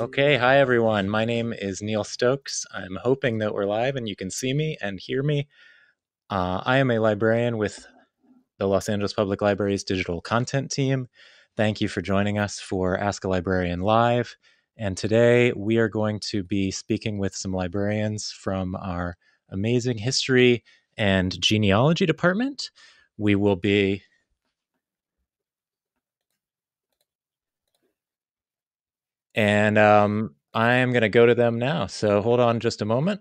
Okay, hi everyone. My name is Neil Stokes. I'm hoping that we're live and you can see me and hear me. Uh, I am a librarian with the Los Angeles Public Library's digital content team. Thank you for joining us for Ask a Librarian Live. And today we are going to be speaking with some librarians from our amazing history and genealogy department. We will be and um, I'm going to go to them now. So hold on just a moment.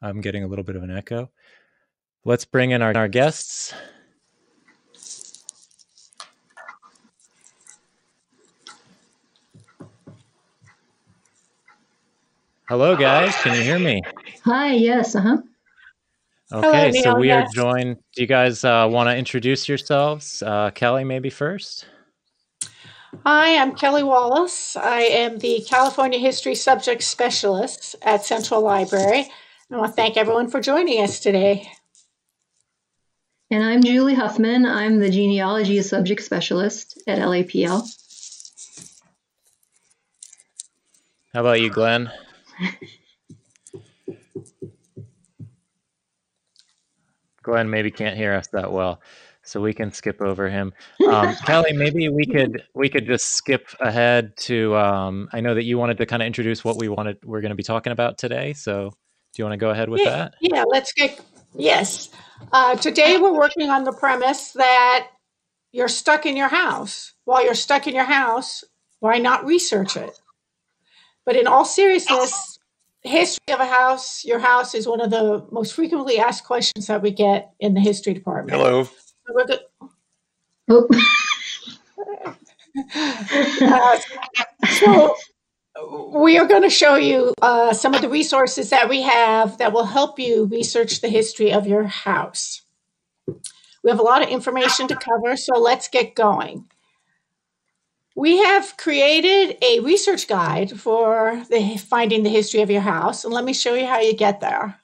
I'm getting a little bit of an echo. Let's bring in our, our guests. Hello, guys. Can you hear me? Hi, yes, uh-huh. Okay, Hello, so we are joined. Do you guys uh, want to introduce yourselves? Uh, Kelly, maybe first. Hi, I'm Kelly Wallace. I am the California History Subject Specialist at Central Library. I want to thank everyone for joining us today. And I'm Julie Huffman. I'm the genealogy subject specialist at LAPL. How about you, Glenn? Glenn maybe can't hear us that well, so we can skip over him. Um, Kelly, maybe we could we could just skip ahead to. Um, I know that you wanted to kind of introduce what we wanted we're going to be talking about today. So, do you want to go ahead with yeah, that? yeah, let's get, yes. Uh, today we're working on the premise that you're stuck in your house. While you're stuck in your house, why not research it? But in all seriousness, history of a house, your house is one of the most frequently asked questions that we get in the history department. Hello. We're so we are going to show you uh, some of the resources that we have that will help you research the history of your house. We have a lot of information to cover, so let's get going. We have created a research guide for the, finding the history of your house, and let me show you how you get there.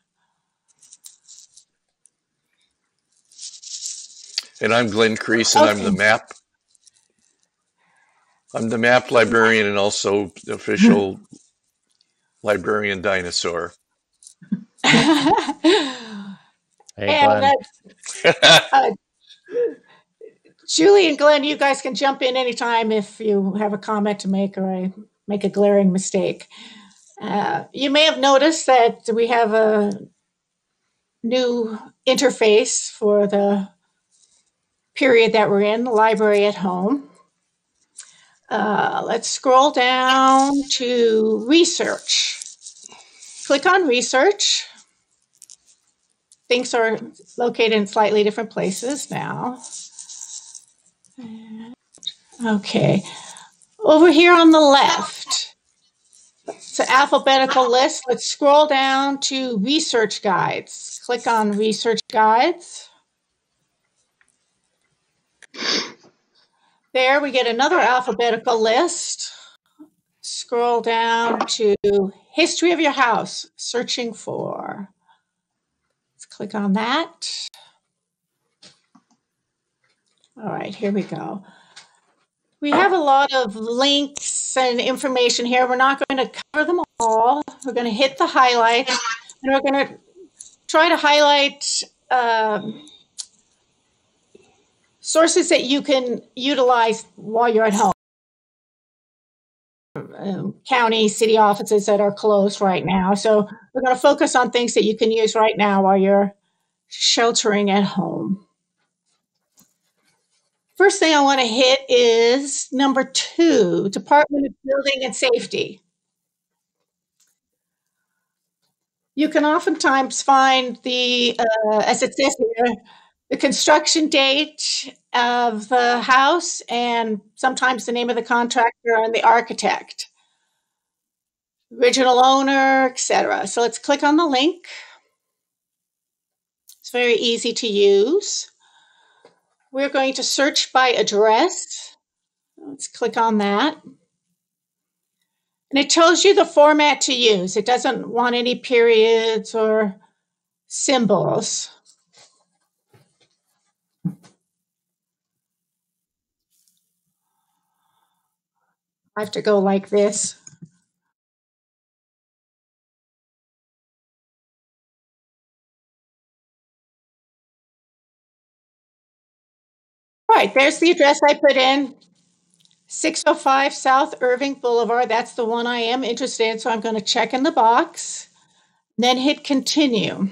And I'm Glenn Crease, and I'm the map. I'm the map librarian and also the official librarian dinosaur. Hey, And Glenn. uh, Julie and Glenn, you guys can jump in anytime if you have a comment to make or I make a glaring mistake. Uh, you may have noticed that we have a new interface for the period that we're in, the library at home. Uh, let's scroll down to research. Click on research. Things are located in slightly different places now. Okay. Over here on the left, it's an alphabetical list. Let's scroll down to research guides. Click on research guides. There we get another alphabetical list. Scroll down to history of your house, searching for. Let's click on that. All right, here we go. We have a lot of links and information here. We're not going to cover them all. We're going to hit the highlights and we're going to try to highlight um, sources that you can utilize while you're at home. Um, county, city offices that are closed right now. So we're going to focus on things that you can use right now while you're sheltering at home. First thing I want to hit is number two Department of Building and Safety. You can oftentimes find the, uh, as it says here, the construction date of the house and sometimes the name of the contractor and the architect, original owner, etc. So let's click on the link. It's very easy to use. We're going to search by address. Let's click on that. And it tells you the format to use. It doesn't want any periods or symbols. I have to go like this. All right, there's the address I put in. 605 South Irving Boulevard. That's the one I am interested in, so I'm going to check in the box, then hit continue.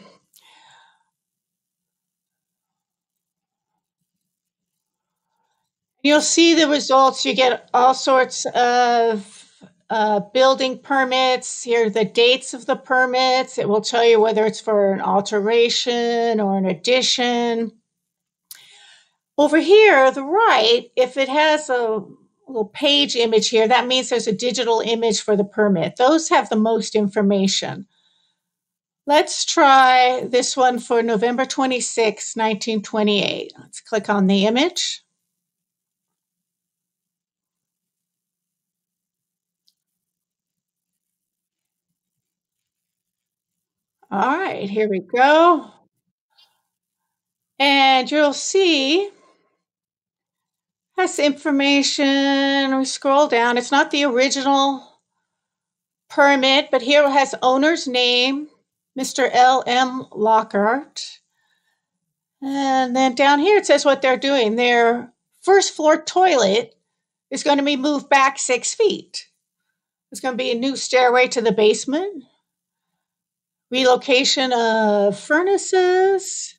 You'll see the results. You get all sorts of uh, building permits. Here are the dates of the permits. It will tell you whether it's for an alteration or an addition. Over here, the right, if it has a little page image here, that means there's a digital image for the permit. Those have the most information. Let's try this one for November 26, 1928. Let's click on the image. All right, here we go. And you'll see has information. We scroll down. It's not the original permit, but here it has owner's name, Mr. L.M. Lockhart. And then down here it says what they're doing. Their first floor toilet is going to be moved back six feet. There's going to be a new stairway to the basement, relocation of furnaces,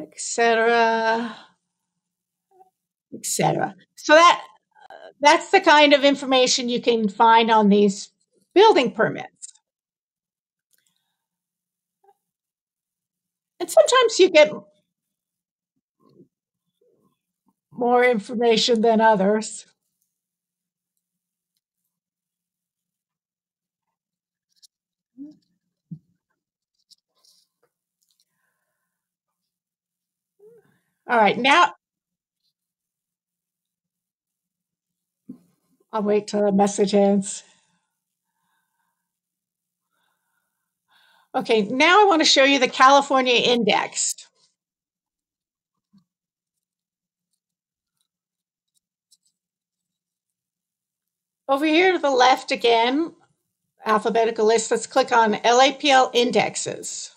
etc etc. So that that's the kind of information you can find on these building permits. And sometimes you get more information than others. All right, now I'll wait till the message ends. Okay, now I want to show you the California Index. Over here to the left again, alphabetical list, let's click on LAPL indexes.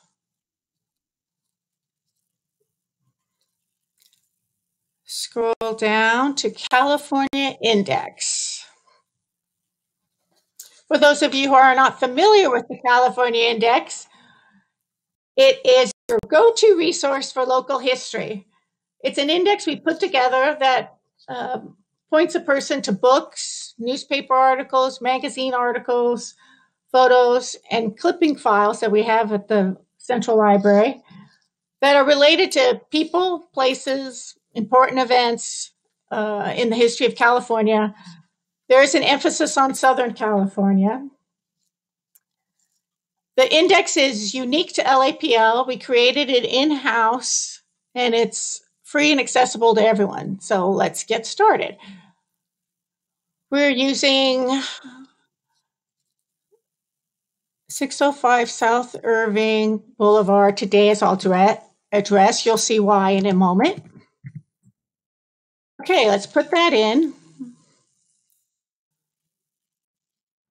Scroll down to California Index. For those of you who are not familiar with the California Index, it is your go to resource for local history. It's an index we put together that um, points a person to books, newspaper articles, magazine articles, photos, and clipping files that we have at the Central Library that are related to people, places, important events uh, in the history of California there is an emphasis on Southern California. The index is unique to LAPL. We created it in house and it's free and accessible to everyone. So let's get started. We're using 605 South Irving Boulevard today as our address. You'll see why in a moment. Okay, let's put that in.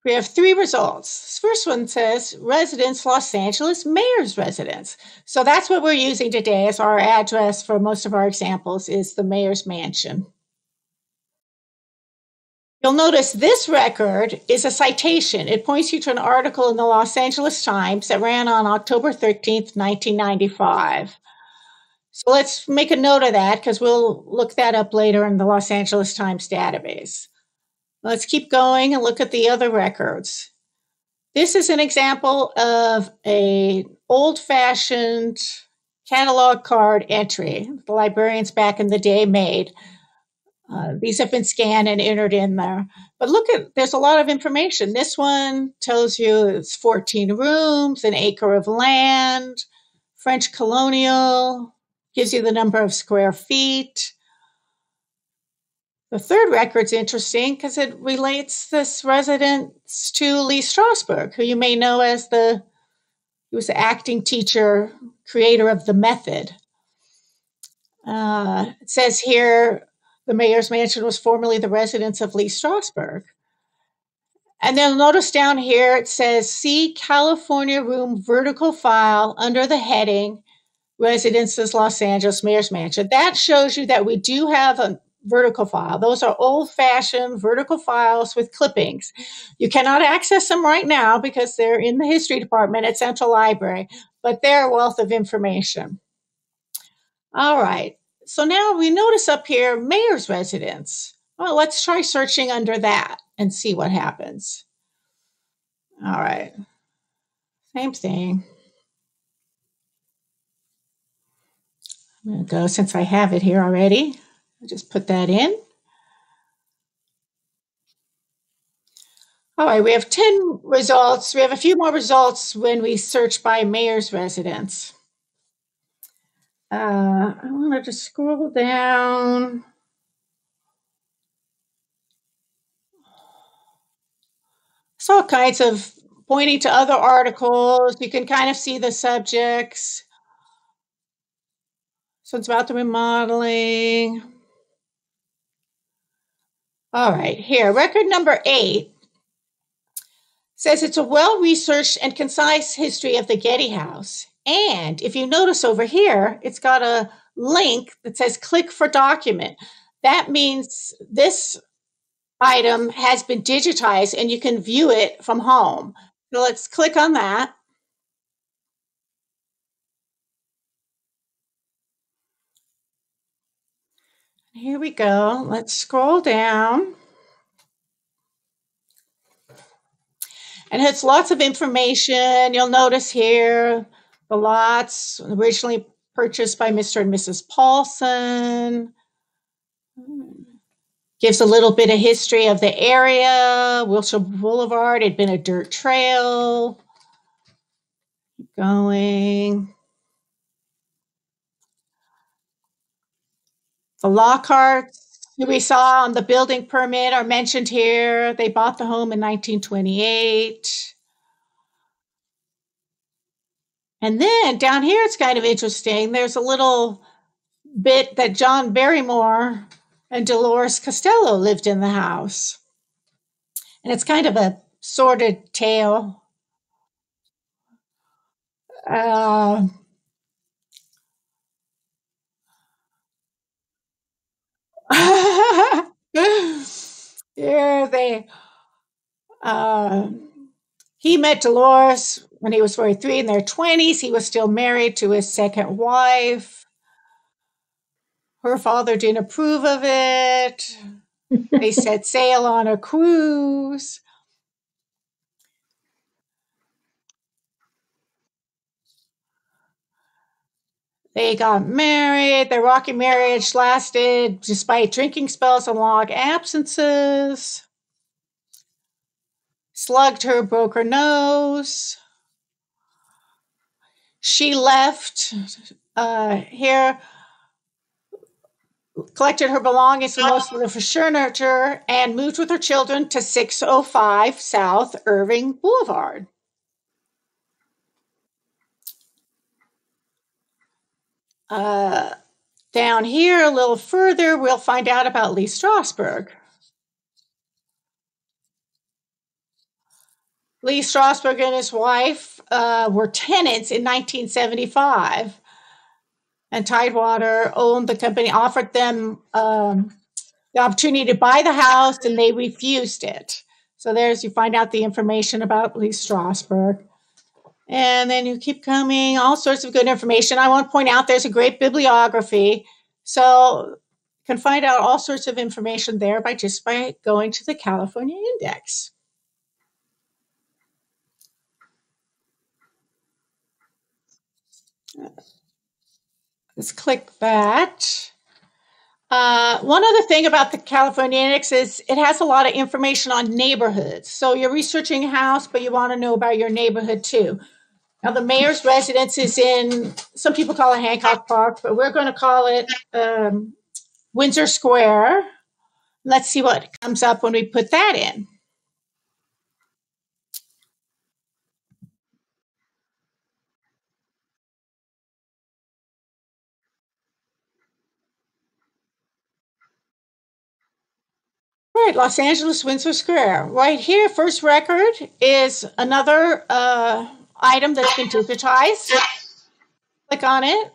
We have three results. This first one says residence Los Angeles mayor's residence. So that's what we're using today as our address for most of our examples is the mayor's mansion. You'll notice this record is a citation. It points you to an article in the Los Angeles Times that ran on October 13th, 1995. So let's make a note of that because we'll look that up later in the Los Angeles Times database. Let's keep going and look at the other records. This is an example of a old-fashioned catalog card entry the librarians back in the day made. Uh, these have been scanned and entered in there. But look at, there's a lot of information. This one tells you it's 14 rooms, an acre of land, French colonial, gives you the number of square feet, the third record's interesting because it relates this residence to Lee Strasberg, who you may know as the he was the acting teacher, creator of the method. Uh, it says here the mayor's mansion was formerly the residence of Lee Strasberg. And then notice down here it says see California room vertical file under the heading Residences Los Angeles Mayor's Mansion. That shows you that we do have a vertical file. Those are old fashioned vertical files with clippings. You cannot access them right now because they're in the history department at Central Library, but they're a wealth of information. All right. So now we notice up here mayor's residence. Well, let's try searching under that and see what happens. All right. Same thing. I'm going to go since I have it here already. I'll just put that in. All right, we have 10 results. We have a few more results when we search by mayor's residence. Uh, I want to just scroll down. It's all kinds of pointing to other articles. You can kind of see the subjects. So it's about the remodeling. All right, here, record number eight says it's a well researched and concise history of the Getty House. And if you notice over here, it's got a link that says click for document. That means this item has been digitized and you can view it from home. So let's click on that. Here we go. Let's scroll down. And it's lots of information. You'll notice here the lots originally purchased by Mr. and Mrs. Paulson. Gives a little bit of history of the area. Wilshire Boulevard had been a dirt trail. Keep going. The Lockharts, we saw on the building permit, are mentioned here. They bought the home in 1928. And then down here, it's kind of interesting. There's a little bit that John Barrymore and Dolores Costello lived in the house. And it's kind of a sordid tale. Uh, yeah, they. Uh, he met Dolores when he was 43 in their 20s. He was still married to his second wife. Her father didn't approve of it. they set sail on a cruise. They got married. Their rocky marriage lasted despite drinking spells and long absences. Slugged her, broke her nose. She left uh, here, collected her belongings most of the furniture, and moved with her children to 605 South Irving Boulevard. Uh, down here, a little further, we'll find out about Lee Strasberg. Lee Strasberg and his wife uh, were tenants in 1975. And Tidewater owned the company, offered them um, the opportunity to buy the house, and they refused it. So there's you find out the information about Lee Strasberg. And then you keep coming, all sorts of good information. I want to point out there's a great bibliography. So you can find out all sorts of information there by just by going to the California Index. Let's click that. Uh, one other thing about the California Index is it has a lot of information on neighborhoods. So you're researching a house, but you want to know about your neighborhood too. Now, the mayor's residence is in, some people call it Hancock Park, but we're going to call it um, Windsor Square. Let's see what comes up when we put that in. Right, Los Angeles Windsor Square. Right here, first record is another uh, item that's been digitized. Click on it.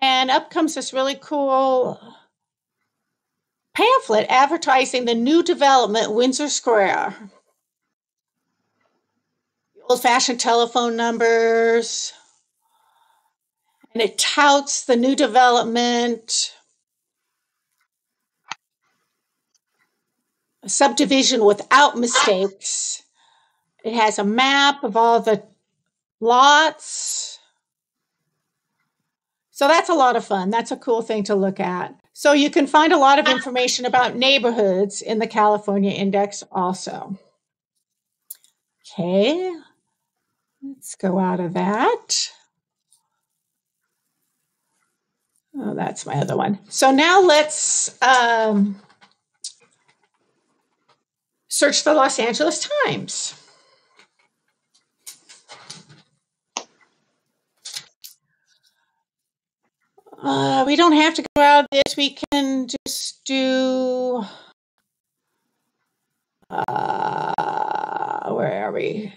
And up comes this really cool pamphlet advertising the new development, Windsor Square. Old fashioned telephone numbers. And it touts the new development. A subdivision without mistakes. It has a map of all the lots. So that's a lot of fun. That's a cool thing to look at. So you can find a lot of information about neighborhoods in the California Index also. Okay, let's go out of that. Oh, that's my other one. So now let's um, search the Los Angeles Times. Uh, we don't have to go out of this. We can just do. Uh, where are we?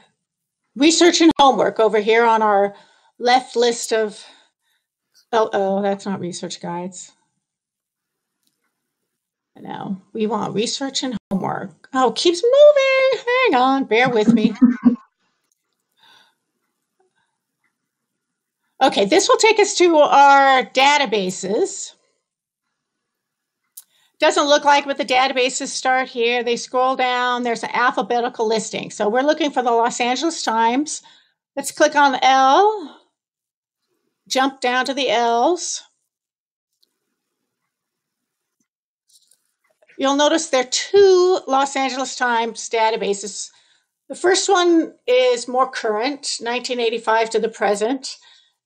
Research and homework over here on our left list of. Oh, oh, that's not research guides. No, we want research and homework. Oh, keeps moving. Hang on, bear with me. Okay, this will take us to our databases. Doesn't look like what the databases start here. They scroll down, there's an alphabetical listing. So we're looking for the Los Angeles Times. Let's click on L, jump down to the L's. You'll notice there are two Los Angeles Times databases. The first one is more current, 1985 to the present.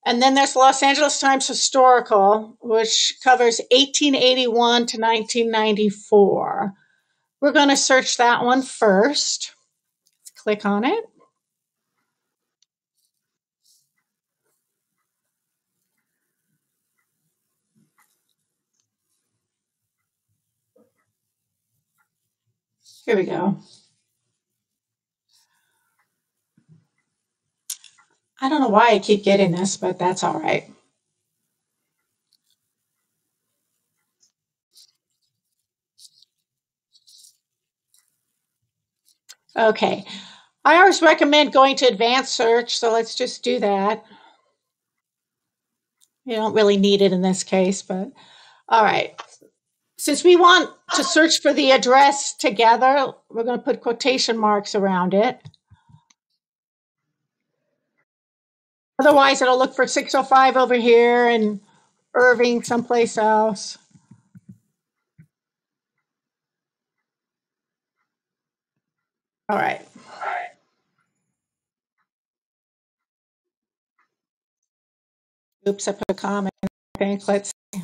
And then there's Los Angeles Times Historical, which covers 1881 to 1994. We're going to search that one first. Let's click on it. Here we go. I don't know why I keep getting this, but that's all right. Okay. I always recommend going to advanced search, so let's just do that. You don't really need it in this case, but all right. Since we want to search for the address together, we're going to put quotation marks around it. Otherwise, it'll look for 605 over here and Irving someplace else. All right. Oops, I put a comment. I think let's see.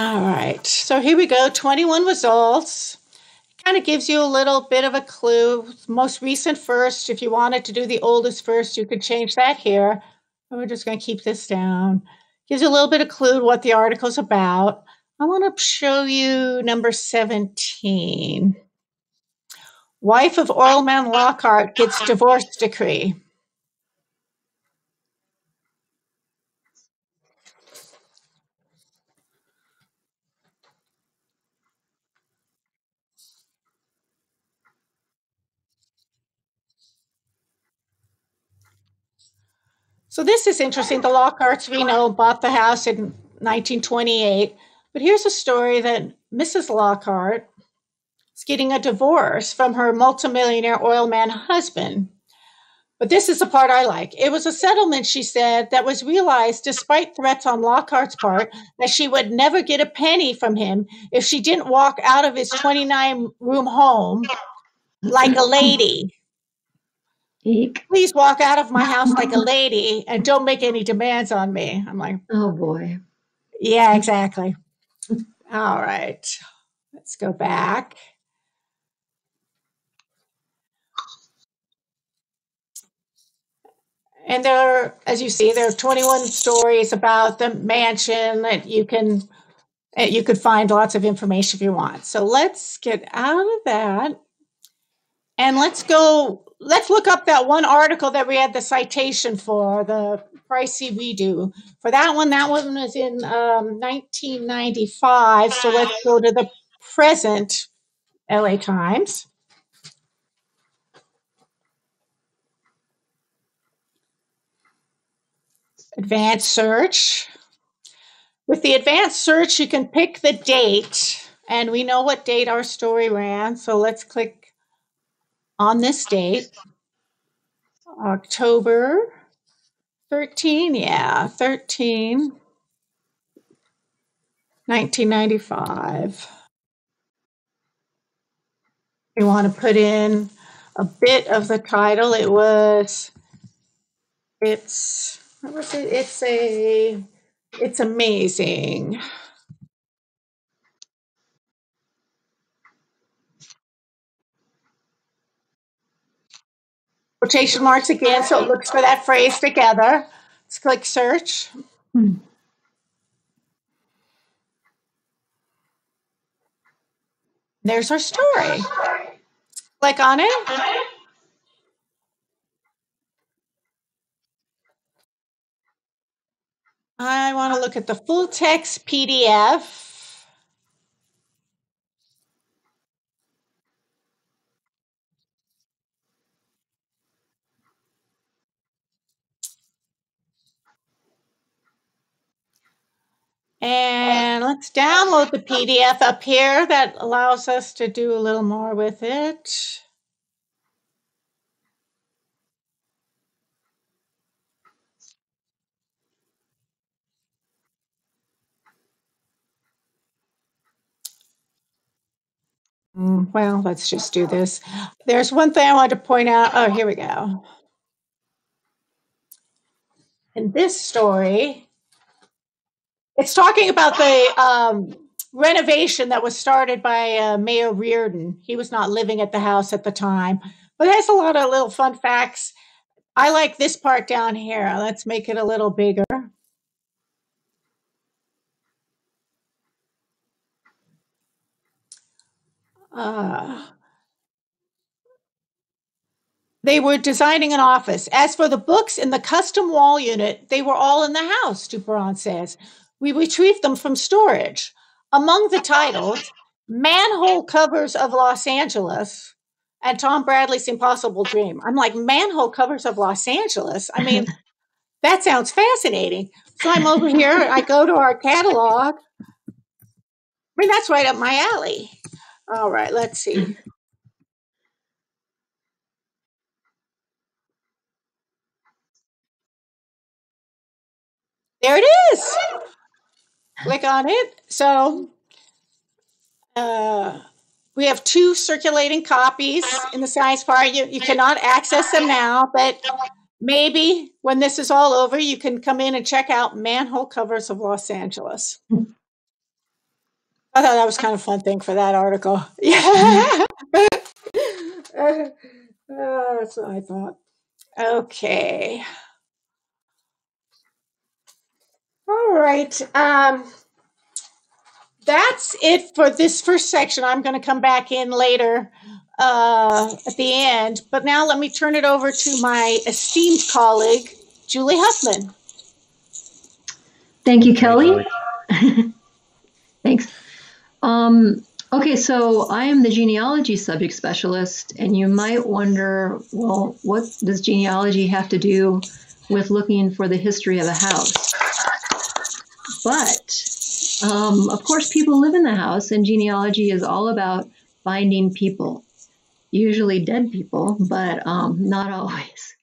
All right, so here we go, 21 results. Kind of gives you a little bit of a clue. Most recent first, if you wanted to do the oldest first, you could change that here. We're just going to keep this down. Gives you a little bit of clue what the article's about. I want to show you number 17. Wife of oilman Lockhart gets divorce decree. So this is interesting. The Lockharts, we know, bought the house in 1928. But here's a story that Mrs. Lockhart is getting a divorce from her multimillionaire oilman husband. But this is the part I like. It was a settlement, she said, that was realized despite threats on Lockhart's part that she would never get a penny from him if she didn't walk out of his 29 room home like a lady. Eek. Please walk out of my house like a lady and don't make any demands on me. I'm like, Oh boy. yeah, exactly. All right. Let's go back. And there are, as you see, there are 21 stories about the mansion that you can you could find lots of information if you want. So let's get out of that and let's go let's look up that one article that we had the citation for, the pricey redo. For that one, that one was in um, 1995. So let's go to the present LA Times. Advanced search. With the advanced search, you can pick the date, and we know what date our story ran. So let's click on this date October 13, yeah, 13, 1995. You want to put in a bit of the title. It was, it's, what was it? It's a, it's amazing. Quotation marks again, so it looks for that phrase together. Let's click search. Hmm. There's our story. Click on it. I want to look at the full text PDF. And let's download the PDF up here. That allows us to do a little more with it. Mm, Well, let's just do this. There's one thing I wanted to point out. Oh, here we go. In this story, it's talking about the um, renovation that was started by uh, Mayor Riordan. He was not living at the house at the time, but it has a lot of little fun facts. I like this part down here. Let's make it a little bigger. Uh, they were designing an office. As for the books in the custom wall unit, they were all in the house, Duperon says. We retrieved them from storage. Among the titles, Manhole Covers of Los Angeles and Tom Bradley's Impossible Dream. I'm like, Manhole Covers of Los Angeles? I mean, that sounds fascinating. So I'm over here, I go to our catalog. I mean, that's right up my alley. All right, let's see. There it is. Click on it. So uh, we have two circulating copies in the science part. You, you cannot access them now, but maybe when this is all over, you can come in and check out Manhole Covers of Los Angeles. I thought that was kind of fun thing for that article. Yeah. Uh, that's what I thought. Okay. All right. Um, that's it for this first section. I'm going to come back in later uh, at the end. But now let me turn it over to my esteemed colleague, Julie Huffman. Thank you, Kelly. Thanks. Um, okay, so I am the genealogy subject specialist, and you might wonder, well, what does genealogy have to do with looking for the history of a house? But um, of course, people live in the house, and genealogy is all about finding people, usually dead people, but um, not always.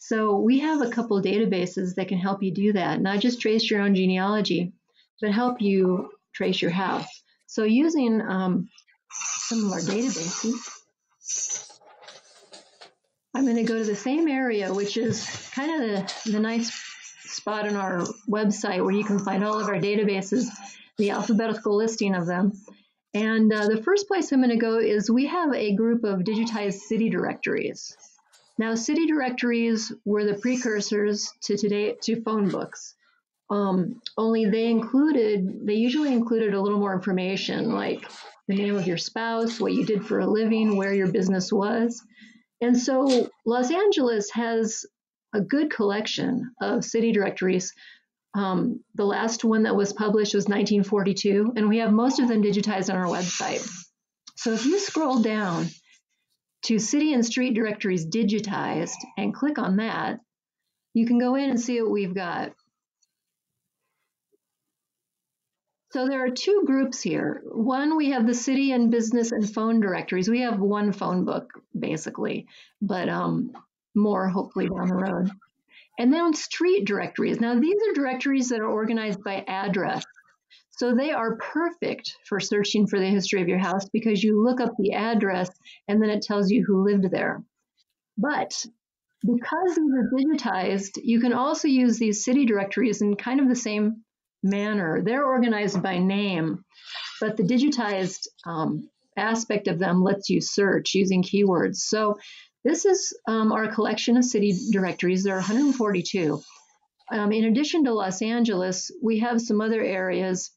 So we have a couple databases that can help you do that, not just trace your own genealogy, but help you trace your house. So using um, some of our databases, I'm going to go to the same area, which is kind of the, the nice spot on our website where you can find all of our databases, the alphabetical listing of them. And uh, the first place I'm going to go is we have a group of digitized city directories. Now, city directories were the precursors to today to phone books. Um, only they included, they usually included a little more information like the name of your spouse, what you did for a living, where your business was. And so Los Angeles has a good collection of city directories. Um, the last one that was published was 1942, and we have most of them digitized on our website. So if you scroll down to city and street directories digitized and click on that, you can go in and see what we've got. So there are two groups here. One, we have the city and business and phone directories. We have one phone book, basically, but um, more hopefully down the road. And then street directories. Now, these are directories that are organized by address. So they are perfect for searching for the history of your house because you look up the address and then it tells you who lived there. But because these are digitized, you can also use these city directories in kind of the same manner. They're organized by name, but the digitized um, aspect of them lets you search using keywords. So this is um, our collection of city directories. There are 142. Um, in addition to Los Angeles, we have some other areas,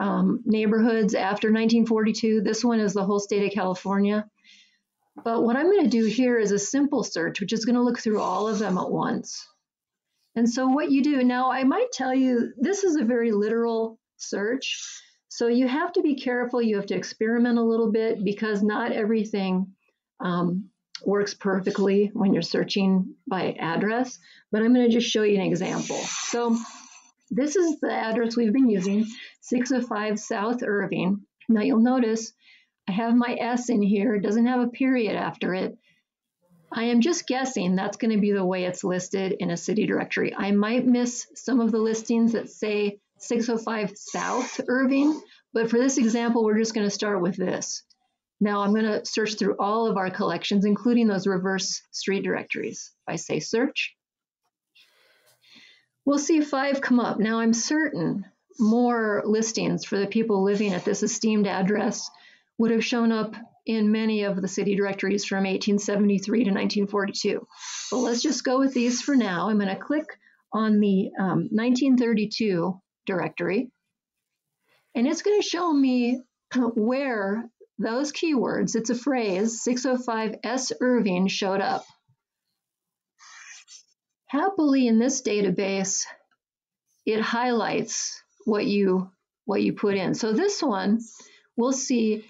um, neighborhoods after 1942. This one is the whole state of California. But what I'm going to do here is a simple search, which is going to look through all of them at once. And so what you do now, I might tell you this is a very literal search. So you have to be careful. You have to experiment a little bit because not everything um, works perfectly when you're searching by address. But I'm going to just show you an example. So this is the address we've been using, 605 South Irving. Now you'll notice I have my S in here. It doesn't have a period after it. I am just guessing that's going to be the way it's listed in a city directory. I might miss some of the listings that say 605 South Irving, but for this example, we're just going to start with this. Now I'm going to search through all of our collections, including those reverse street directories. If I say search, we'll see five come up. Now I'm certain more listings for the people living at this esteemed address would have shown up in many of the city directories from 1873 to 1942. But let's just go with these for now. I'm going to click on the um, 1932 directory, and it's going to show me where those keywords, it's a phrase, 605 S. Irving showed up. Happily, in this database, it highlights what you what you put in. So this one, we'll see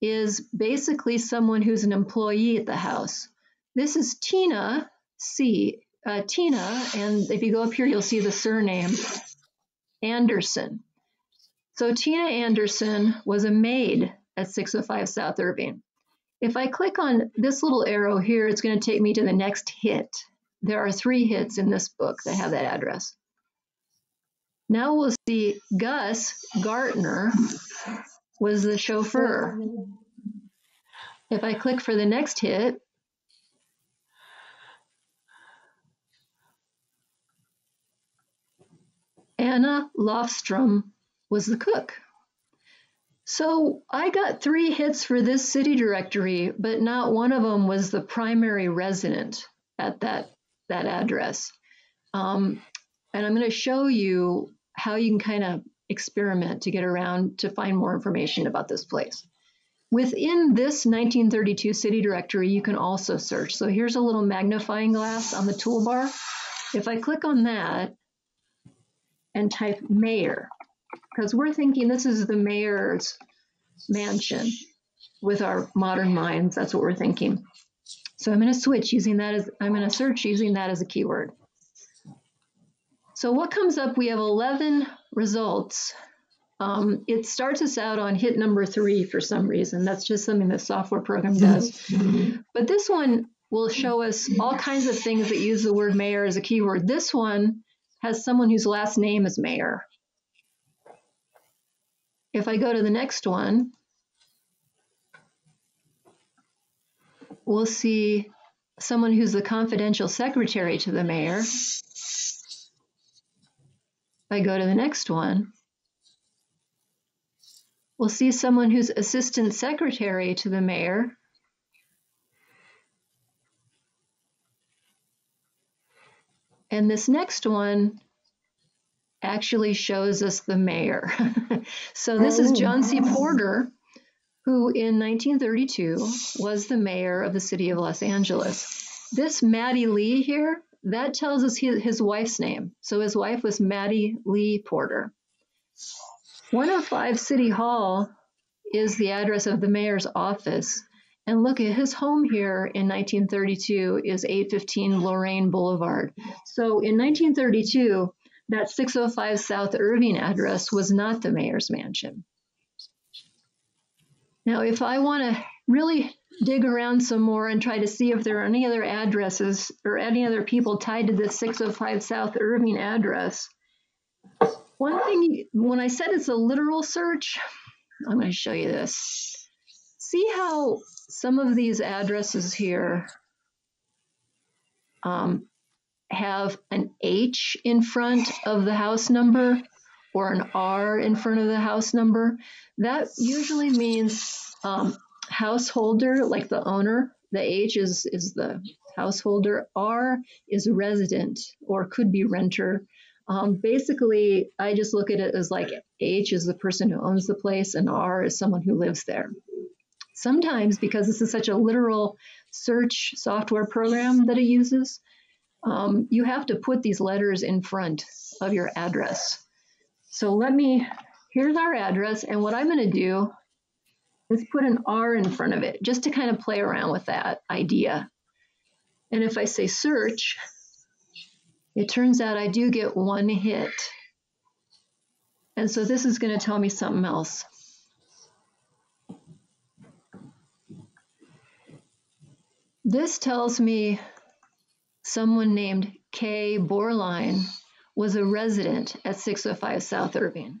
is basically someone who's an employee at the house. This is Tina C. Uh, Tina, and if you go up here, you'll see the surname Anderson. So Tina Anderson was a maid at 605 South Irving. If I click on this little arrow here, it's going to take me to the next hit. There are three hits in this book that have that address. Now we'll see Gus Gartner was the chauffeur. If I click for the next hit, Anna Lofstrom was the cook. So I got three hits for this city directory, but not one of them was the primary resident at that, that address. Um, and I'm going to show you how you can kind of experiment to get around to find more information about this place. Within this 1932 city directory, you can also search. So here's a little magnifying glass on the toolbar. If I click on that and type mayor, because we're thinking this is the mayor's mansion with our modern minds, that's what we're thinking. So I'm going to switch using that as, I'm going to search using that as a keyword. So what comes up, we have 11 results. Um, it starts us out on hit number three for some reason. That's just something the software program does. But this one will show us all kinds of things that use the word mayor as a keyword. This one has someone whose last name is mayor. If I go to the next one, we'll see someone who's the confidential secretary to the mayor. If I go to the next one, we'll see someone who's assistant secretary to the mayor. And this next one actually shows us the mayor. so this is oh, John C. Oh. Porter, who in 1932 was the mayor of the city of Los Angeles. this Maddie Lee here, that tells us his, his wife's name. So his wife was Maddie Lee Porter. 105 City Hall is the address of the mayor's office. And look at his home here in 1932 is 815 Lorraine Boulevard. So in 1932, that 605 South Irving address was not the mayor's mansion. Now, if I want to really dig around some more and try to see if there are any other addresses or any other people tied to this 605 South Irving address, one thing, when I said it's a literal search, I'm going to show you this. See how some of these addresses here um, have an H in front of the house number or an R in front of the house number. That usually means um, householder, like the owner. The H is, is the householder. R is resident or could be renter. Um, basically, I just look at it as like H is the person who owns the place and R is someone who lives there. Sometimes, because this is such a literal search software program that it uses, um, you have to put these letters in front of your address. So let me, here's our address, and what I'm going to do is put an R in front of it just to kind of play around with that idea. And if I say search, it turns out I do get one hit. And so this is going to tell me something else. This tells me someone named Kay Borline was a resident at 605 South Irving.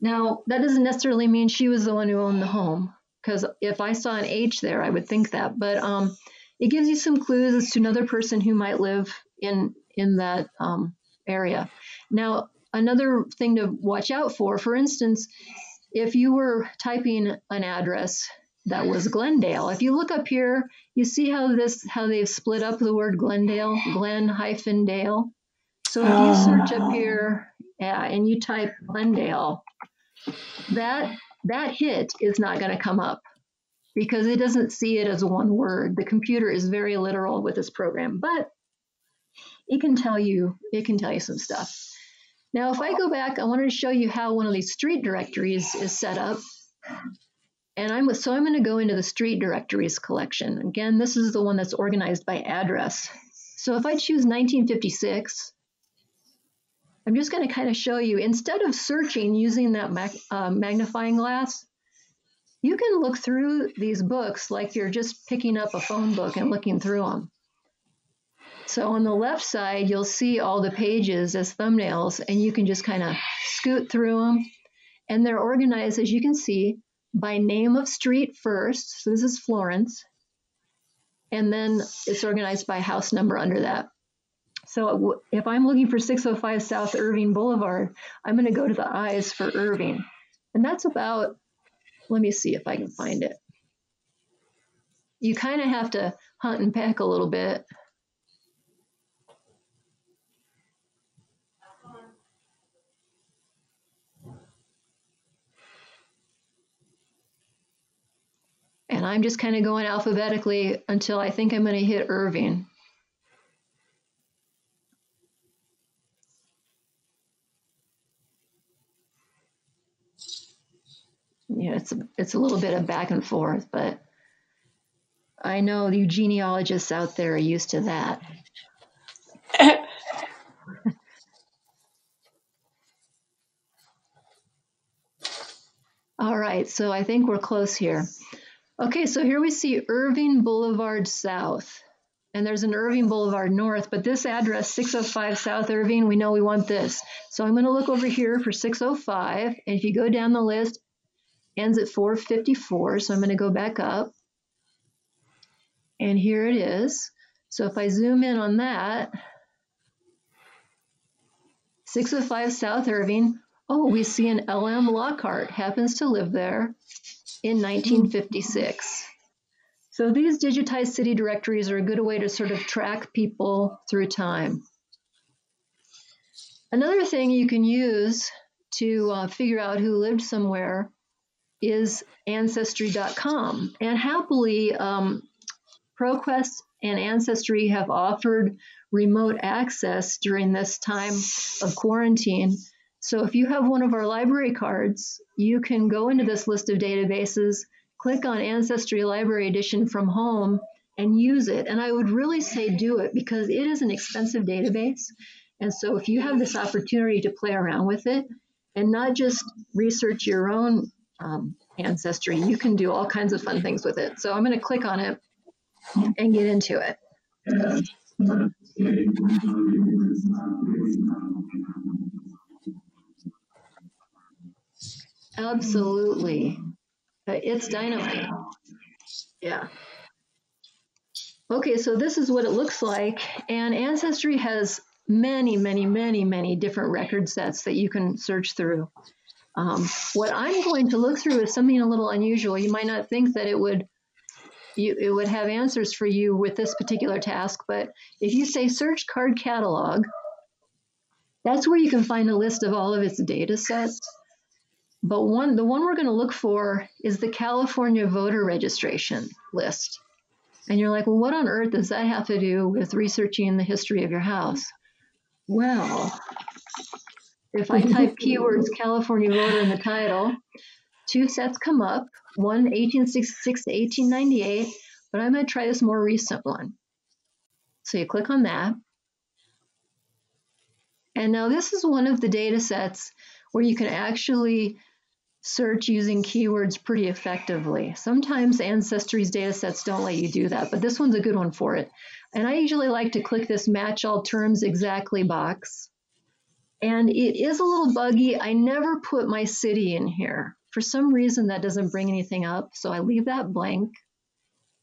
Now, that doesn't necessarily mean she was the one who owned the home, because if I saw an H there, I would think that. But um, it gives you some clues as to another person who might live in in that um, area. Now, another thing to watch out for, for instance, if you were typing an address that was Glendale, if you look up here, you see how this how they've split up the word Glendale, Glen hyphen Dale. So if you search up ah. here yeah, and you type Glendale, that that hit is not going to come up because it doesn't see it as one word. The computer is very literal with this program, but it can tell you it can tell you some stuff. Now, if I go back, I wanted to show you how one of these street directories is set up. And I'm so I'm going to go into the street directories collection. Again, this is the one that's organized by address. So if I choose 1956, I'm just going to kind of show you instead of searching using that mag uh, magnifying glass, you can look through these books like you're just picking up a phone book and looking through them. So on the left side, you'll see all the pages as thumbnails, and you can just kind of scoot through them. And they're organized, as you can see, by name of street first. So this is Florence. And then it's organized by house number under that. So if I'm looking for 605 South Irving Boulevard, I'm going to go to the eyes for Irving. And that's about, let me see if I can find it. You kind of have to hunt and peck a little bit. And I'm just kind of going alphabetically until I think I'm going to hit Irving. Yeah, it's a, it's a little bit of back and forth, but I know you genealogists out there are used to that. All right, so I think we're close here. Okay, so here we see Irving Boulevard South. And there's an Irving Boulevard North, but this address, 605 South Irving, we know we want this. So I'm going to look over here for 605. And if you go down the list, ends at 454. So I'm going to go back up. And here it is. So if I zoom in on that, 605 South Irving, oh, we see an L.M. Lockhart happens to live there in 1956. So these digitized city directories are a good way to sort of track people through time. Another thing you can use to uh, figure out who lived somewhere is Ancestry.com. And happily, um, ProQuest and Ancestry have offered remote access during this time of quarantine. So if you have one of our library cards, you can go into this list of databases, click on Ancestry Library Edition from home, and use it. And I would really say do it because it is an expensive database. And so if you have this opportunity to play around with it and not just research your own um, ancestry, you can do all kinds of fun things with it. So I'm going to click on it and get into it. Absolutely. It's dynamite. Yeah. Okay, so this is what it looks like. And Ancestry has many, many, many, many different record sets that you can search through. Um, what I'm going to look through is something a little unusual. You might not think that it would you, it would have answers for you with this particular task, but if you say search card catalog, that's where you can find a list of all of its data sets. But one, the one we're going to look for is the California voter registration list. And you're like, well, what on earth does that have to do with researching the history of your house? Well, if I type keywords California voter in the title, two sets come up, one 1866 to 1898, but I'm going to try this more recent one. So you click on that. And now this is one of the data sets where you can actually search using keywords pretty effectively. Sometimes Ancestry's data sets don't let you do that, but this one's a good one for it. And I usually like to click this match all terms exactly box. And it is a little buggy. I never put my city in here. For some reason, that doesn't bring anything up, so I leave that blank.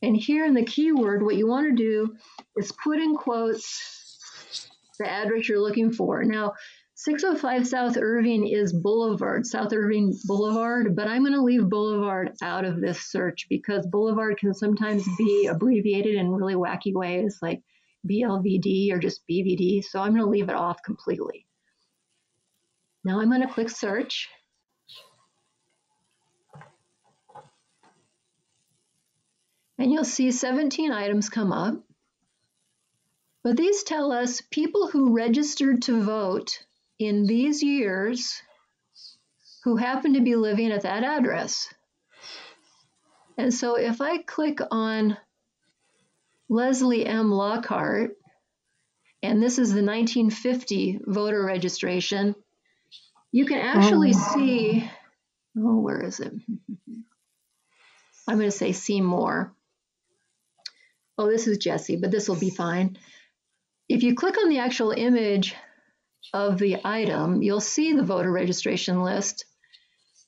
And here in the keyword, what you want to do is put in quotes the address you're looking for. Now, 605 South Irving is Boulevard, South Irving Boulevard, but I'm going to leave Boulevard out of this search because Boulevard can sometimes be abbreviated in really wacky ways like BLVD or just BVD, so I'm going to leave it off completely. Now I'm going to click search. And you'll see 17 items come up. But these tell us people who registered to vote in these years who happen to be living at that address. And so if I click on Leslie M. Lockhart, and this is the 1950 voter registration, you can actually Oh. see, oh, where is it? I'm going to say see more. Oh, this is Jesse, but this will be fine. If you click on the actual image of the item, you'll see the voter registration list.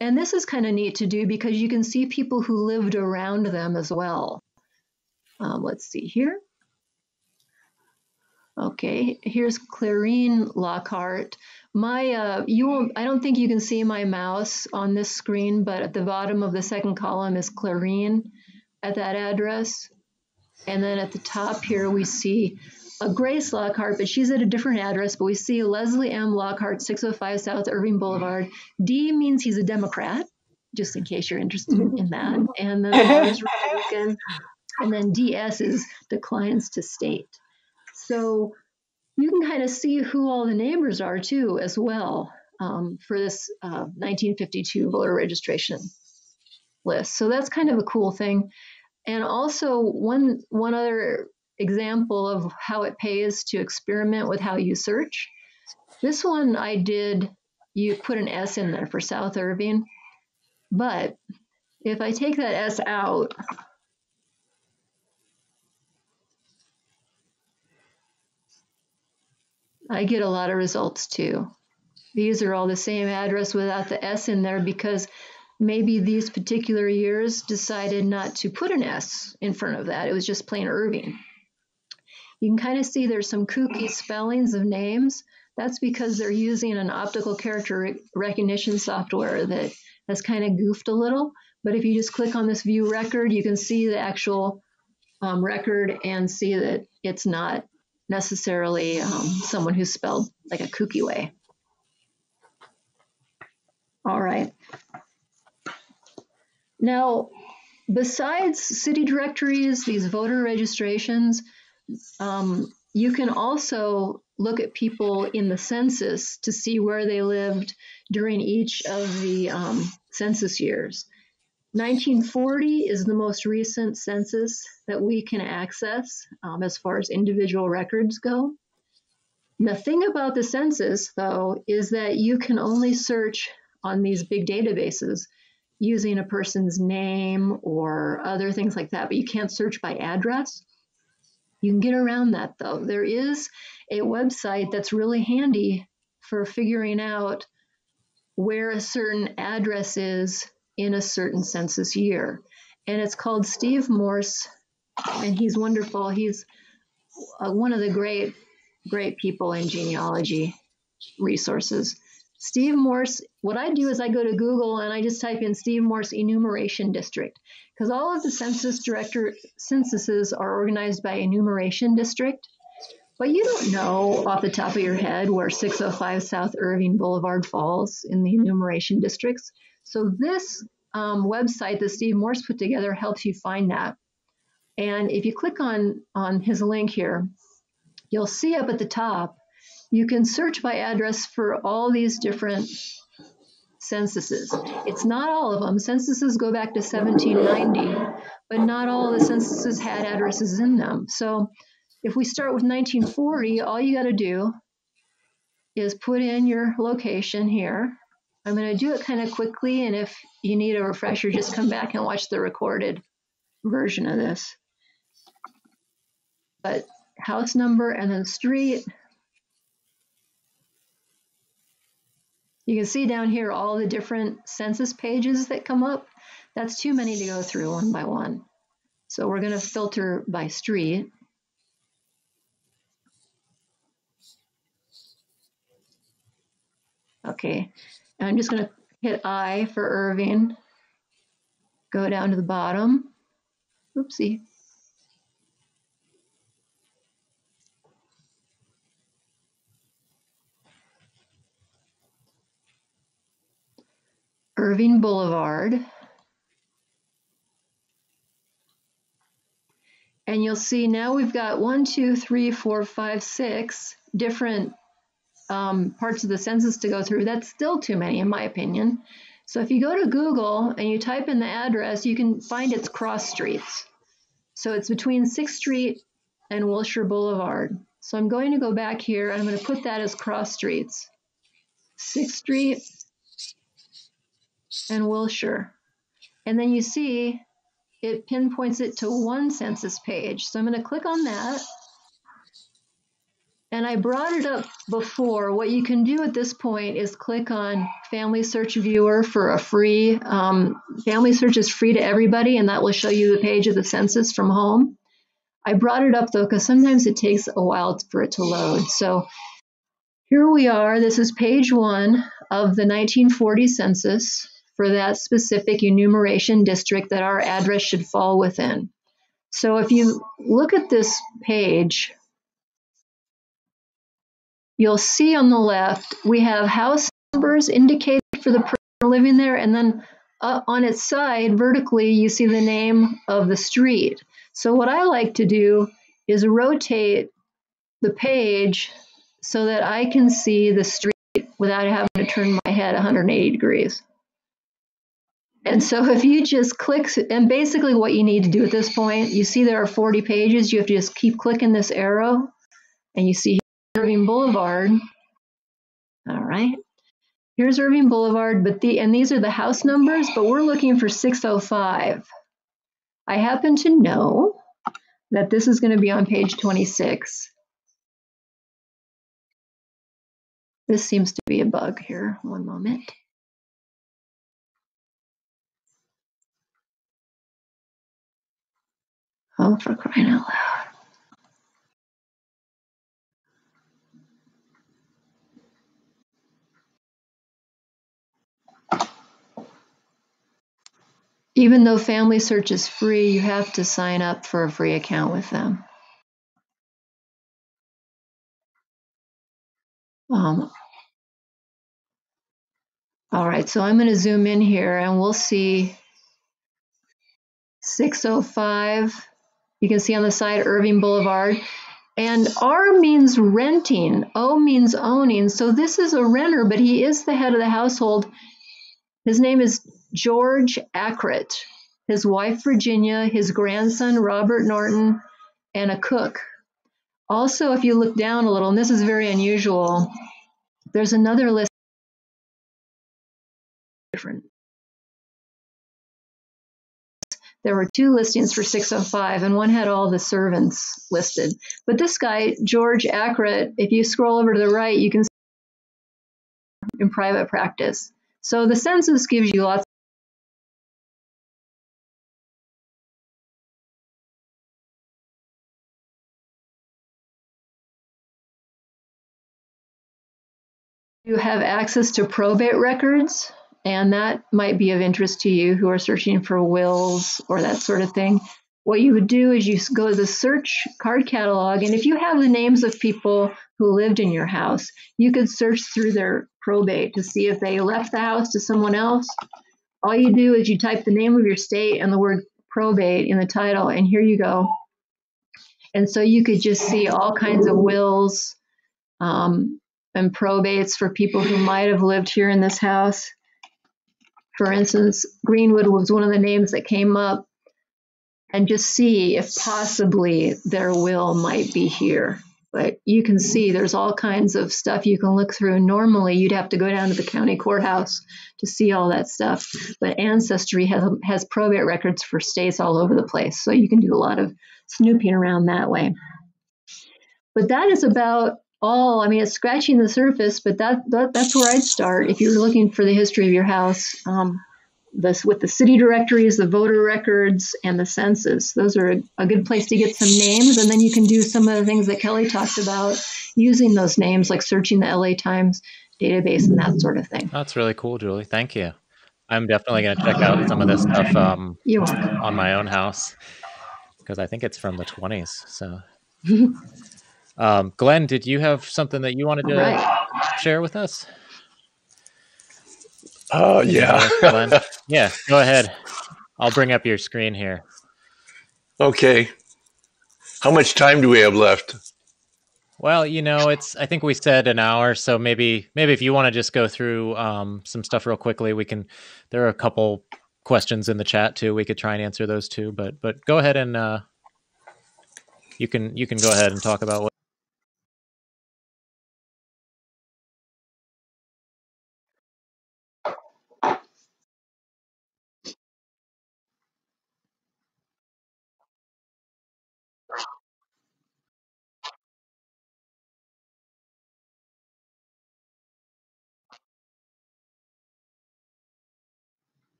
And this is kind of neat to do because you can see people who lived around them as well. Um, let's see here. Okay, here's Clarine Lockhart. My, uh, you won't, I don't think you can see my mouse on this screen, but at the bottom of the second column is Clarine at that address. And then at the top here, we see Grace Lockhart, but she's at a different address. But we see Leslie M. Lockhart, 605 South Irving Boulevard. D means he's a Democrat, just in case you're interested in that. And then Republican. And then DS is declines to state. So you can kind of see who all the neighbors are too, as well, um, for this uh, 1952 voter registration list. So that's kind of a cool thing. And also one one other example of how it pays to experiment with how you search. This one I did, you put an S in there for South Irving. But if I take that S out, I get a lot of results too. These are all the same address without the S in there because maybe these particular years decided not to put an S in front of that. It was just plain Irving. You can kind of see there's some kooky spellings of names. That's because they're using an optical character rec- recognition software that has kind of goofed a little. But if you just click on this view record, you can see the actual um, record and see that it's not necessarily um, someone who's spelled like a kooky way. All right. Now, besides city directories, these voter registrations, um, you can also look at people in the census to see where they lived during each of the um, census years. 1940 is the most recent census that we can access um, as far as individual records go. The thing about the census, though, is that you can only search on these big databases using a person's name or other things like that, but you can't search by address. You can get around that though. There is a website that's really handy for figuring out where a certain address is in a certain census year. And it's called Steve Morse, and he's wonderful. He's uh, one of the great, great people in genealogy resources. Steve Morse, what I do is I go to Google and I just type in Steve Morse enumeration district because all of the census director censuses are organized by enumeration district. But you don't know off the top of your head where 605 South Irving Boulevard falls in the enumeration districts. So this um, website that Steve Morse put together helps you find that. And if you click on, on his link here, you'll see up at the top you can search by address for all these different censuses. It's not all of them. Censuses go back to 1790, but not all the censuses had addresses in them. So if we start with 1940, all you got to do is put in your location here. I'm going to do it kind of quickly, and if you need a refresher, just come back and watch the recorded version of this. But house number and then street, You can see down here all the different census pages that come up. That's too many to go through one by one. So we're going to filter by street. Okay, I'm just going to hit I for Irving. Go down to the bottom. Oopsie. Irving Boulevard. And you'll see now we've got one, two, three, four, five, six different um, parts of the census to go through. That's still too many, in my opinion. So if you go to Google and you type in the address, you can find its cross streets. So it's between 6th Street and Wilshire Boulevard. So I'm going to go back here and I'm going to put that as cross streets. 6th Street and Wilshire. And then you see it pinpoints it to one census page. So I'm going to click on that. And I brought it up before. What you can do at this point is click on Family Search Viewer for a free, um, Family Search is free to everybody, and that will show you the page of the census from home. I brought it up though, because sometimes it takes a while for it to load. So here we are. This is page one of the 1940 census for that specific enumeration district that our address should fall within. So if you look at this page, you'll see on the left we have house numbers indicated for the person living there, and then uh, on its side, vertically, you see the name of the street. So what I like to do is rotate the page so that I can see the street without having to turn my head 180 degrees. And so if you just click, and basically what you need to do at this point, you see there are 40 pages. You have to just keep clicking this arrow, and you see Irving Boulevard. All right. Here's Irving Boulevard, but the and these are the house numbers, but we're looking for 605. I happen to know that this is going to be on page 26. This seems to be a bug here. One moment. Oh, for crying out loud. Even though Family Search is free, you have to sign up for a free account with them. Um, all right, so I'm going to zoom in here and we'll see 605 You can see on the side Irving Boulevard. And R means renting, O means owning. So this is a renter, but he is the head of the household. His name is George Ackret, his wife Virginia, his grandson Robert Norton, and a cook. Also, if you look down a little, and this is very unusual, there's another list different. There were two listings for 605, and one had all the servants listed. But this guy, George Ackret, if you scroll over to the right, you can see in private practice. So the census gives you lots You have access to probate records, and that might be of interest to you who are searching for wills or that sort of thing. What you would do is you go to the search card catalog, and if you have the names of people who lived in your house, you could search through their probate to see if they left the house to someone else. All you do is you type the name of your state and the word probate in the title, and here you go. And so you could just see all kinds of wills, um, and probates for people who might have lived here in this house. For instance, Greenwood was one of the names that came up, and just see if possibly their will might be here. But you can see there's all kinds of stuff you can look through. Normally, you'd have to go down to the county courthouse to see all that stuff. But Ancestry has, has probate records for states all over the place. So you can do a lot of snooping around that way. But that is about all i mean it's scratching the surface but that, that that's where i'd start. If you're looking for the history of your house um, this with the city directories the voter records and the census those are a, a, good place to get some names and then you can do some of the things that kelly talked about using those names like searching the la times database and that sort of thing. That's really cool julie. Thank you. I'm definitely going to check out some of this stuff um, on my own house because i think it's from the 20s so Um, Glenn, did you have something that you wanted to right. share with us? Oh, uh, yeah. Glenn? yeah, go ahead. I'll bring up your screen here. Okay. How much time do we have left? Well, you know, it's. I think we said an hour, so maybe maybe if you want to just go through um, some stuff real quickly, we can. There are a couple questions in the chat too. We could try and answer those too. But but go ahead and uh, you can you can go ahead and talk about what.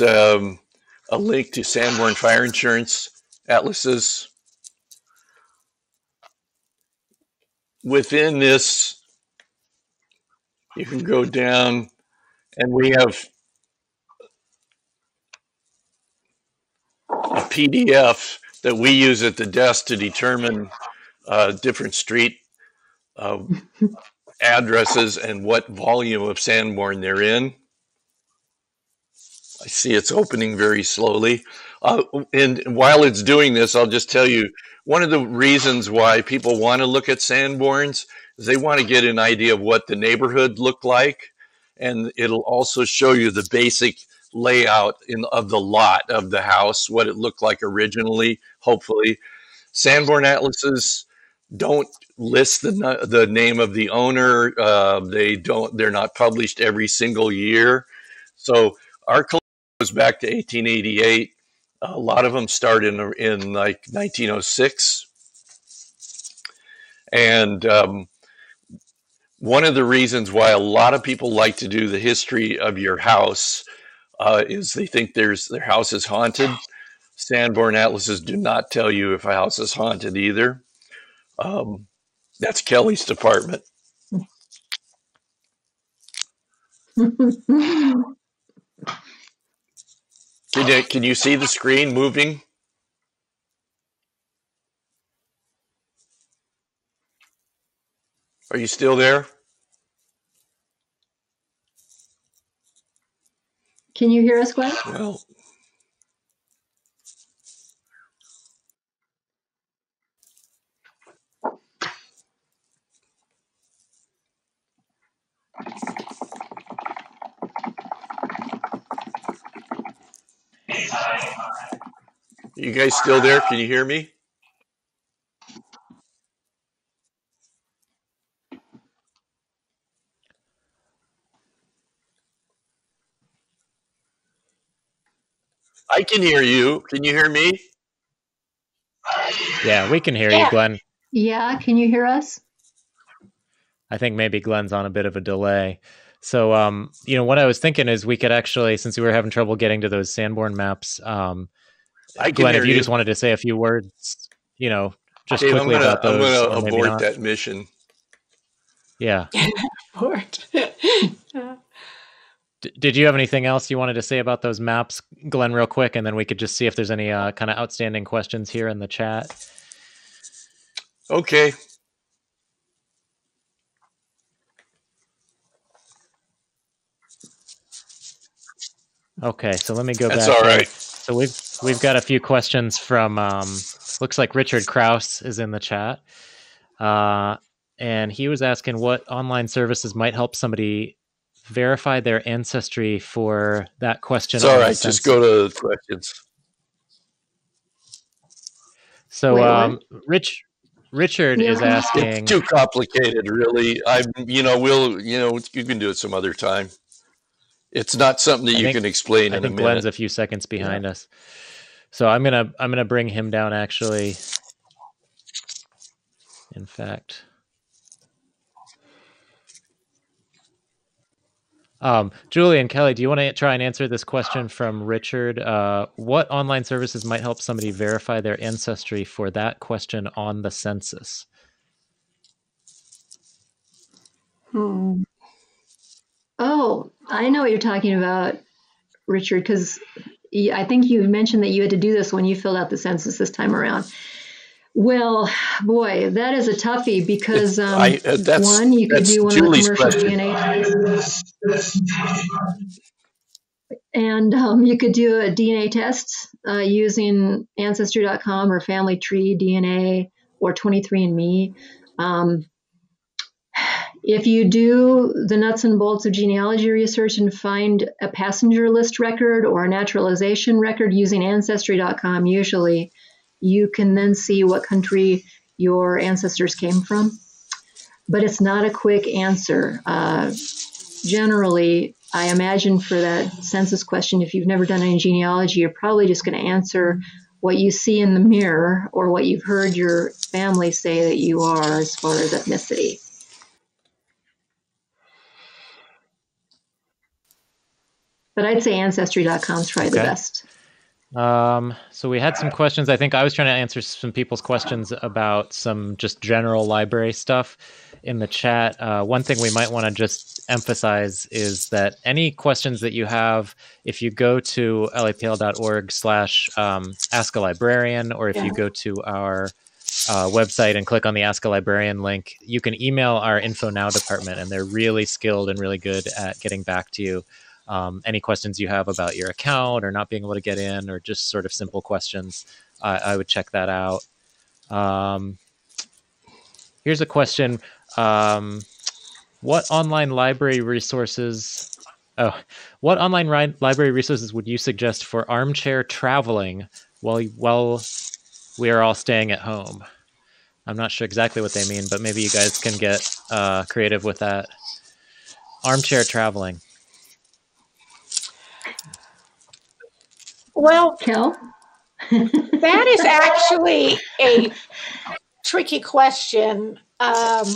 Um, a link to Sanborn Fire Insurance atlases. Within this, you can go down, and we have a PDF that we use at the desk to determine uh, different street uh, addresses and what volume of Sanborn they're in. I see it's opening very slowly. Uh, and while it's doing this, I'll just tell you one of the reasons why people want to look at Sanborns is they want to get an idea of what the neighborhood looked like. And it'll also show you the basic layout in, of the lot of the house, what it looked like originally, hopefully. Sanborn atlases don't list the, the name of the owner. Uh, they don't, they're not published every single year. So our collection goes back to 1888. A lot of them start in, in like 1906. And um, one of the reasons why a lot of people like to do the history of your house uh, is they think there's their house is haunted. Sanborn atlases do not tell you if a house is haunted either. Um, that's Kelly's department. can, you, can you see the screen moving? Are you still there? Can you hear us, Glenn? Well, you guys still there? Can you hear me? I can hear you. Can you hear me? Yeah, we can hear Yeah. you, Glenn. Yeah, can you hear us? I think maybe Glenn's on a bit of a delay. So, um, you know, what I was thinking is we could actually, since we were having trouble getting to those Sanborn maps, um, I Glenn, if you, you. just wanted to say a few words, you know, just Dave, quickly gonna, about I'm gonna abort not. that mission. Yeah. Board. D- did you have anything else you wanted to say about those maps, Glenn, real quick, and then we could just see if there's any uh, kind of outstanding questions here in the chat. Okay. Okay, so let me go That's back. all here. right. So we've we've got a few questions from um, looks like Richard Kraus is in the chat, uh, and he was asking what online services might help somebody verify their ancestry for that question. It's all on the right. Just go to the questions. So Wait, what? um, Rich Richard is asking. It's too complicated, really. I, you know, we'll, you know, you can do it some other time. It's not something that I you think- can explain I in a think Glenn's minute. a few seconds behind us. So I'm gonna I'm gonna bring him down actually. In fact. Um, Julie and Kelly, do you want to try and answer this question from Richard? Uh, what online services might help somebody verify their ancestry for that question on the census? Hmm. Oh, I know what you're talking about, Richard, because I think you mentioned that you had to do this when you filled out the census this time around. Well, boy, that is a toughie because um, I- uh, that's- one, you could that's do one Julie's of the commercial question. DNA tests, and um, you could do a DNA test uh, using Ancestry.com or Family Tree DNA or 23andMe. Um, if you do the nuts and bolts of genealogy research and find a passenger list record or a naturalization record using Ancestry.com, usually you can then see what country your ancestors came from. But it's not a quick answer. Uh, generally, I imagine for that census question, if you've never done any genealogy, you're probably just going to answer what you see in the mirror or what you've heard your family say that you are as far as ethnicity. But I'd say ancestry.com is probably the best. Um, so we had some questions. I think I was trying to answer some people's questions about some just general library stuff in the chat. Uh, one thing we might want to just emphasize is that any questions that you have, if you go to lapl.org slash um, ask a librarian, or if Yeah. you go to our uh, website and click on the ask a librarian link, you can email our info now department, and they're really skilled and really good at getting back to you um, any questions you have about your account or not being able to get in or just sort of simple questions i, I would check that out um, here's a question um, what online library resources Oh, what online ri- library resources would you suggest for armchair traveling while while we are all staying at home? I'm not sure exactly what they mean, but maybe you guys can get uh, creative with that. Armchair traveling. Well, Kel? that is actually a tricky question. Um,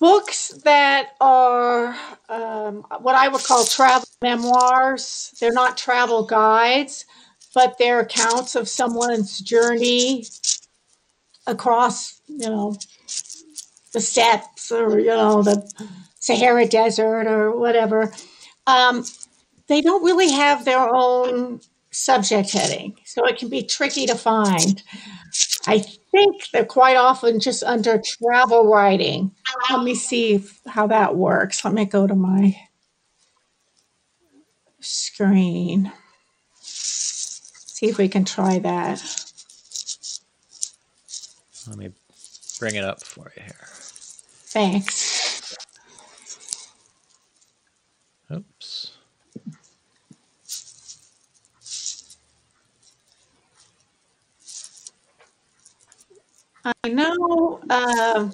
books that are um, what I would call travel memoirs, they're not travel guides, but they're accounts of someone's journey across, you know, the steppes or, you know, the Sahara Desert or whatever. Um, they don't really have their own subject heading, so it can be tricky to find. I think they're quite often just under travel writing. Let me see if- how that works. Let me go to my screen. See if we can try that. Let me bring it up for you here. Thanks. Oops. I know um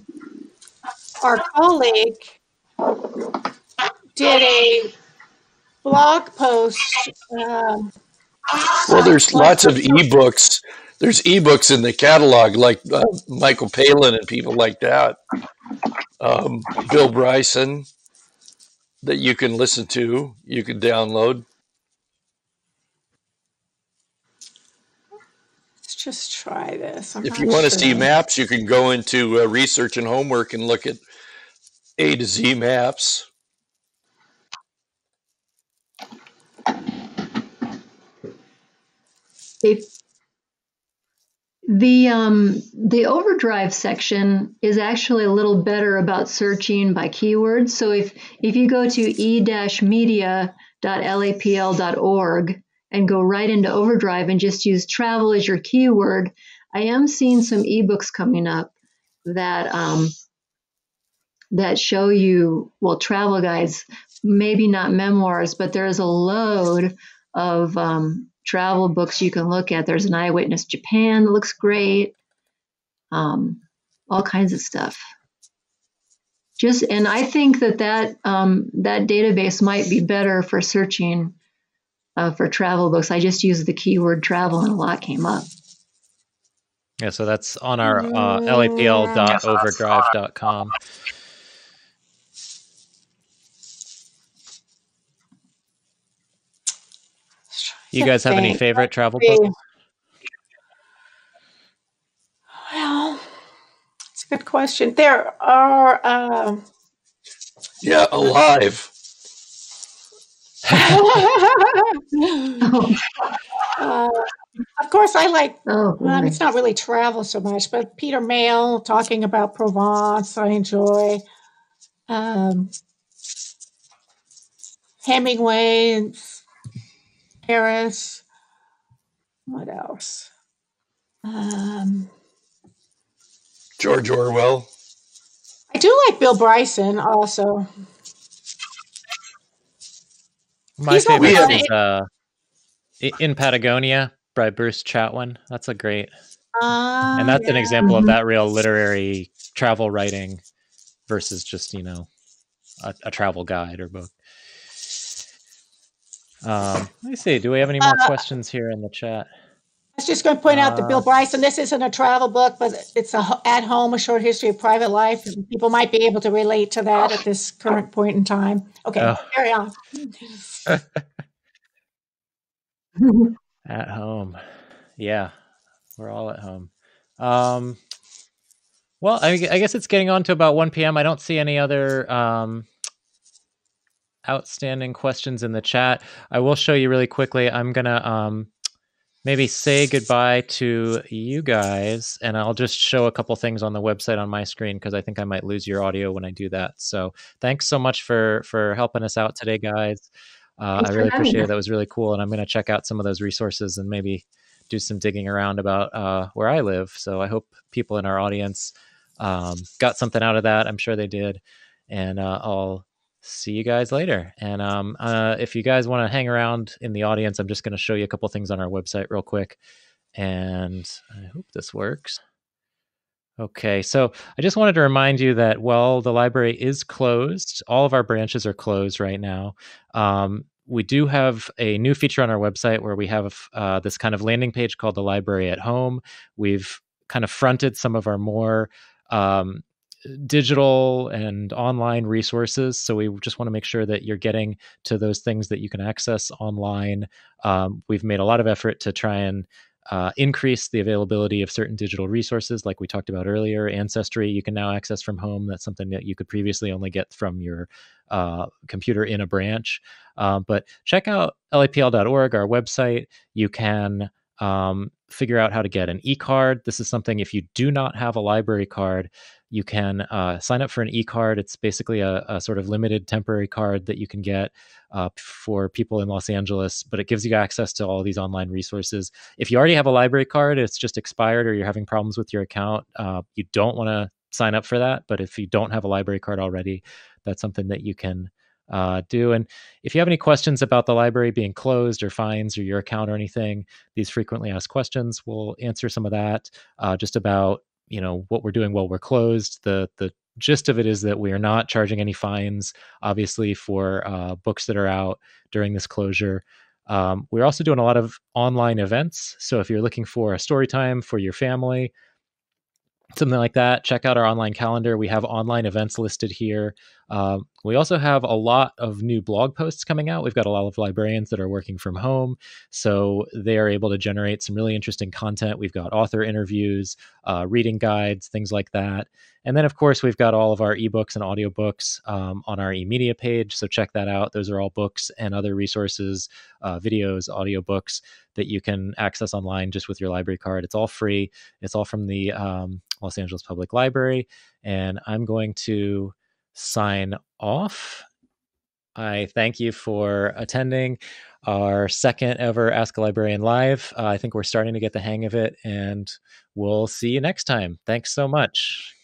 our colleague did a blog post. Um, Well, there's lots of ebooks. There's ebooks in the catalog, like uh, Michael Palin and people like that. Um, Bill Bryson, that you can listen to, you can download. Just try this. I'm If you want to see maps, you can go into uh, research and homework and look at A to Z maps. If the um, the overdrive section is actually a little better about searching by keywords. So if if you go to e-media.lapl.org and go right into overdrive and just use travel as your keyword, I am seeing some ebooks coming up that um, that show you well travel guides, maybe not memoirs, but there's a load of um, travel books you can look at. There's an Eyewitness Japan that looks great, um, all kinds of stuff. Just and I think that that um, that database might be better for searching uh, for travel books. I just used the keyword travel and a lot came up. Yeah, so that's on our uh, lapl.overdrive.com. Let's You guys have any favorite travel books? Well, it's a good question. There are. Um, Yeah, alive. Oh, uh, of course, I like oh Um, it's not really travel so much, but Peter Mayle talking about Provence, I enjoy. Um, Hemingway, Paris. What else? Um, George Orwell. I do like Bill Bryson also. My He's favorite really- is uh, In Patagonia by Bruce Chatwin. That's a great, Uh, and that's an example of Mhm. that real literary travel writing versus just, you know, a, a travel guide or book. Um, let me see. Do we have any more Uh, questions here in the chat? Was just going to point out that Bill Uh, Bryson, this isn't a travel book, but it's a at home, a short history of private life. and People might be able to relate to that at this current point in time. Okay, Oh. carry on. At home. Yeah, we're all at home. Um, well, I, I guess it's getting on to about 1 p.m. I don't see any other um, outstanding questions in the chat. I will show you really quickly. I'm going to um, maybe say goodbye to you guys, and I'll just show a couple things on the website on my screen because I think I might lose your audio when I do that. So thanks so much for for helping us out today, guys. Uh, I really appreciate it. That was really cool, and I'm going to check out some of those resources and maybe do some digging around about uh, where I live. So I hope people in our audience um, got something out of that. I'm sure they did, and uh, I'll see you guys later. And um, uh, if you guys want to hang around in the audience, I'm just going to show you a couple things on our website real quick. And I hope this works. Okay, so I just wanted to remind you that while the library is closed, all of our branches are closed right now. Um, we do have a new feature on our website where we have uh, this kind of landing page called the library at home. We've kind of fronted some of our more um, digital and online resources. So we just want to make sure that you're getting to those things that you can access online. Um, we've made a lot of effort to try and uh, increase the availability of certain digital resources, like we talked about earlier. Ancestry, you can now access from home. That's something that you could previously only get from your uh, computer in a branch. Uh, but check out lapl.org, our website. You can um, figure out how to get an e card. This is something, if you do not have a library card, you can uh, sign up for an e-card. It's basically a, a, sort of limited temporary card that you can get uh, for people in Los Angeles, but it gives you access to all these online resources. If you already have a library card, it's just expired or you're having problems with your account, uh, you don't want to sign up for that. But if you don't have a library card already, that's something that you can uh, do. And if you have any questions about the library being closed or fines or your account or anything, these frequently asked questions, we'll answer some of that uh, just about you know what we're doing while we're closed. The the gist of it is that we are not charging any fines, obviously, for uh, books that are out during this closure. Um, we're also doing a lot of online events. So if you're looking for a story time for your family, something like that, check out our online calendar. We have online events listed here. Uh, we also have a lot of new blog posts coming out. We've got a lot of librarians that are working from home, so they are able to generate some really interesting content. We've got author interviews, uh, reading guides, things like that. And then, of course, we've got all of our ebooks and audiobooks um, on our eMedia page. So check that out. Those are all books and other resources, uh, videos, audiobooks that you can access online just with your library card. It's all free. It's all from the um, Los Angeles Public Library. And I'm going to sign off. I thank you for attending our second ever Ask a Librarian Live. Uh, I think we're starting to get the hang of it, and we'll see you next time. Thanks so much.